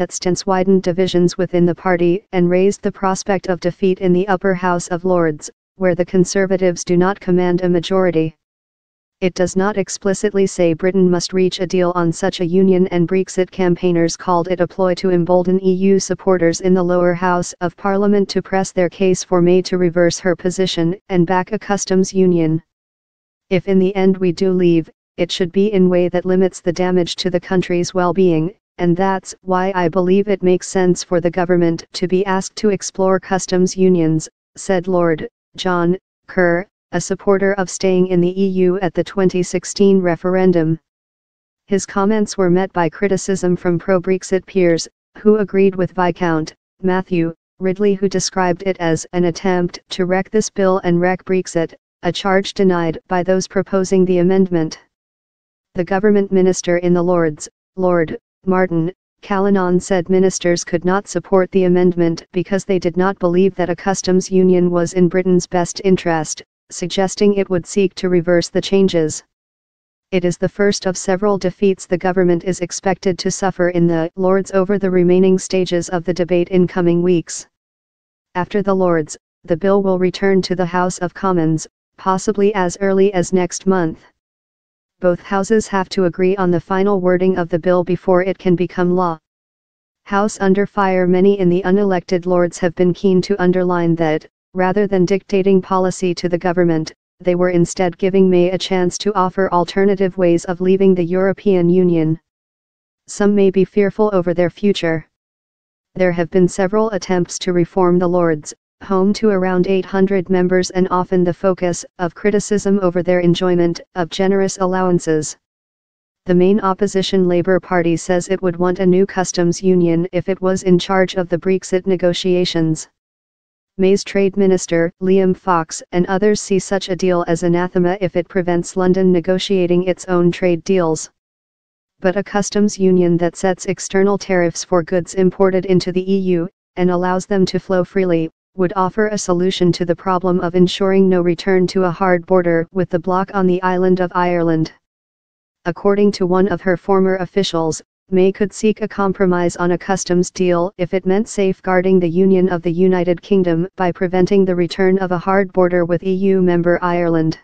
that stance widened divisions within the party and raised the prospect of defeat in the upper house of Lords, where the Conservatives do not command a majority. It does not explicitly say Britain must reach a deal on such a union and Brexit campaigners called it a ploy to embolden EU supporters in the lower house of parliament to press their case for May to reverse her position and back a customs union. If in the end we do leave, it should be in way that limits the damage to the country's well-being, and that's why I believe it makes sense for the government to be asked to explore customs unions, said Lord John Kerr, a supporter of staying in the EU at the 2016 referendum. His comments were met by criticism from pro-Brexit peers, who agreed with Viscount Matthew Ridley who described it as an attempt to wreck this bill and wreck Brexit, a charge denied by those proposing the amendment. The government minister in the Lords, Lord Martin, Callanan said ministers could not support the amendment because they did not believe that a customs union was in Britain's best interest, suggesting it would seek to reverse the changes. It is the first of several defeats the government is expected to suffer in the Lords over the remaining stages of the debate in coming weeks. After the Lords, the bill will return to the House of Commons, possibly as early as next month. Both houses have to agree on the final wording of the bill before it can become law. House under fire Many in the unelected Lords have been keen to underline that, rather than dictating policy to the government, they were instead giving May a chance to offer alternative ways of leaving the European Union. Some may be fearful over their future. There have been several attempts to reform the Lords, home to around 800 members and often the focus of criticism over their enjoyment of generous allowances. The main opposition Labour Party says it would want a new customs union if it was in charge of the Brexit negotiations. May's trade minister, Liam Fox, and others see such a deal as anathema if it prevents London negotiating its own trade deals. But a customs union that sets external tariffs for goods imported into the EU, and allows them to flow freely, would offer a solution to the problem of ensuring no return to a hard border with the bloc on the island of Ireland. According to one of her former officials, May could seek a compromise on a customs deal if it meant safeguarding the Union of the United Kingdom by preventing the return of a hard border with EU member Ireland.